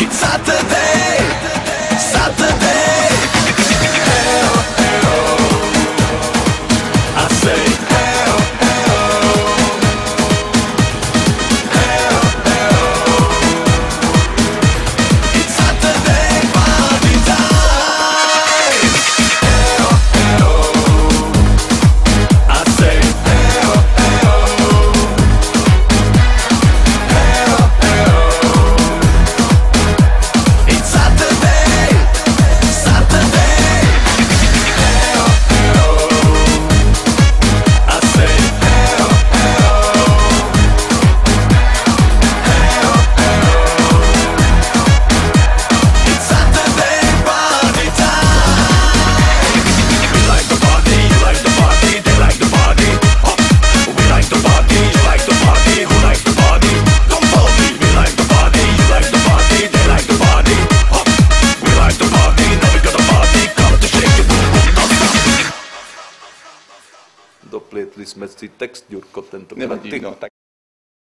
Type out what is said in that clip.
It's Saturday. dopletli jsme si text, Jurko, tento. Nevadí, no, tak.